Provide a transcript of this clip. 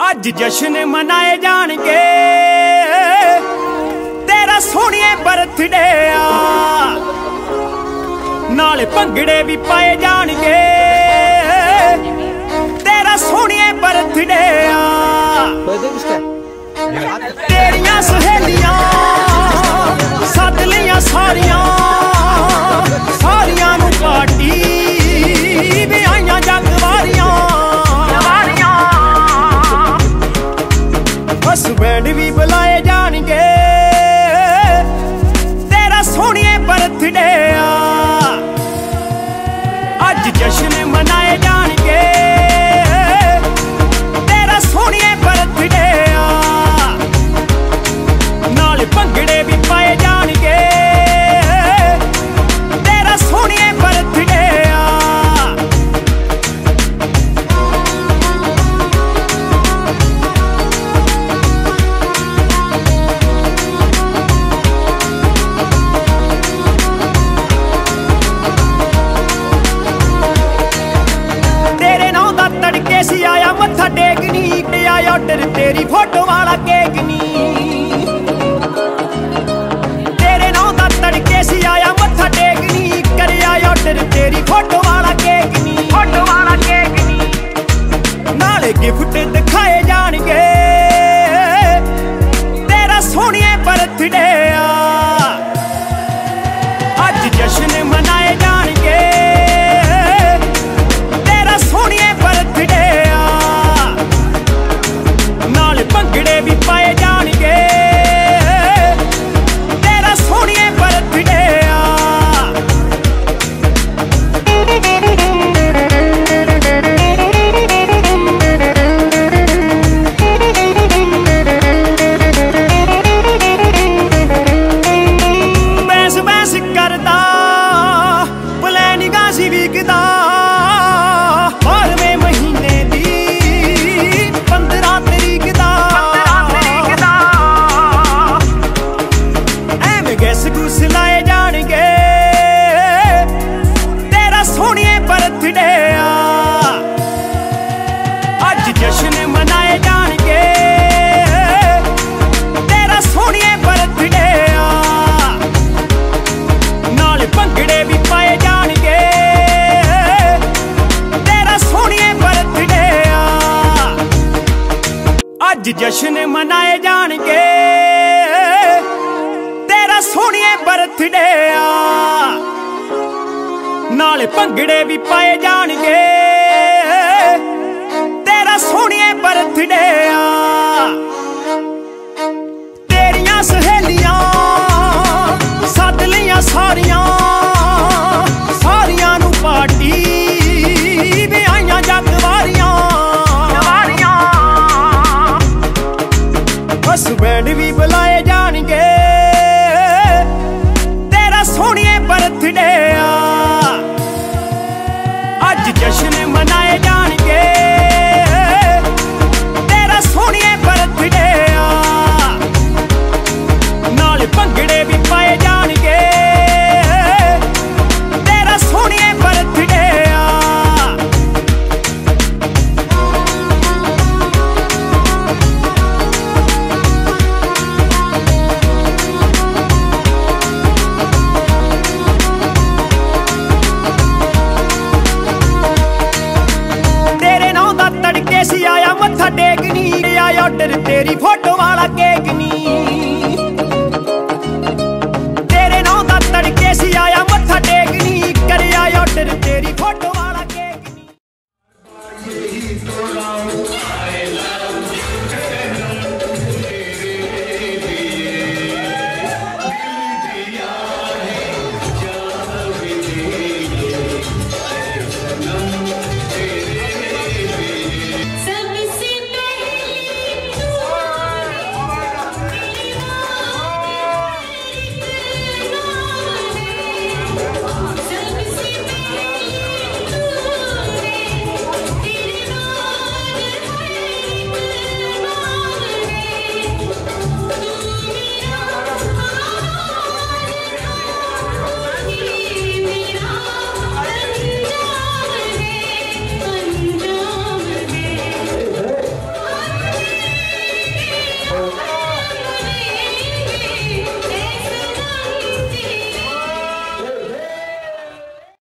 ਅੱਜ ਜਸ਼ਨ ਮਨਾਏ ਜਾਣਗੇ। ਤੇਰਾ ਸੋਹਣੀਏ ਬਰਥਡੇ ਆ। ਨਾਲੇ ਭੰਗੜੇ ਵੀ ਪਾਏ ਜਾਣਗੇ। ਤੇਰਾ ਸੋਹਣੀਏ ਬਰਥਡੇ ਆ। ਤੇਰੀਆਂ ਸਹੇਲੀਆਂ ਗਿਫਟ ਦਿਖਾਏ ਜਾਣਗੇ। ਤੇਰਾ ਸੋਹਣੀਏ ਬਰਥਡੇ ਆ। ਅੱਜ ਜਸ਼ਨ ਮਨਾਏ ਜਾਣਗੇ। ਤੇਰਾ ਸੋਹਣੀਏ ਬਰਥਡੇ ਆ। ਨਾਲ ਭੰਗੜੇ ਵੀ ਸੋਹਣੀਏ ਬਰਥਡੇ ਆ। ਅੱਜ ਜਸ਼ਨ ਮਨਾਏ ਜਾਣਗੇ। ਤੇਰਾ ਸੋਹਣੀਏ ਬਰਥਡੇ ਆ। ਨਾਲ ਭੰਗੜੇ ਵੀ ਪਾਏ ਜਾਣਗੇ। ਤੇਰਾ ਸੋਹਣੀਏ ਬਰਥਡੇ ਆ। ਅੱਜ ਜਸ਼ਨ ਮਨਾਏ ਜਾਣਗੇ। ਤੇਰਾ ਸੋਹਣੀਏ ਬਰਥਡੇ ਆ। ਨਾਲੇ ਭੰਗੜੇ ਵੀ ਪਾਏ ਜਾਣਗੇ। ਤੇਰਾ ਸੋਹਣੀਏ ਬਰਥਡੇ ਆ। ਤੇਰੀਆਂ ਸਹੇਲੀਆਂ Part.